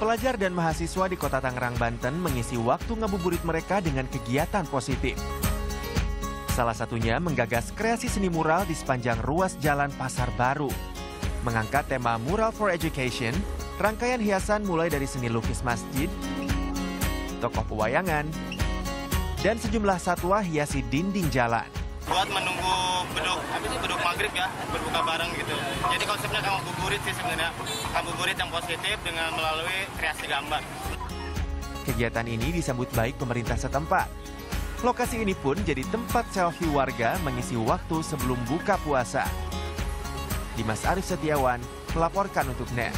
Pelajar dan mahasiswa di kota Tangerang, Banten mengisi waktu ngabuburit mereka dengan kegiatan positif. Salah satunya menggagas kreasi seni mural di sepanjang ruas jalan Pasar Baru. Mengangkat tema Mural for Education, rangkaian hiasan mulai dari seni lukis masjid, tokoh pewayangan, dan sejumlah satwa hiasi dinding jalan. buat menunggu beduk maghrib ya berbuka bareng gitu jadi konsepnya ngabuburit sih sebenarnya ngabuburit yang positif dengan melalui kreasi gambar Kegiatan ini disambut baik pemerintah setempat. Lokasi ini pun jadi tempat selfie warga mengisi waktu sebelum buka puasa. Dimas Arif Setiawan melaporkan untuk NET.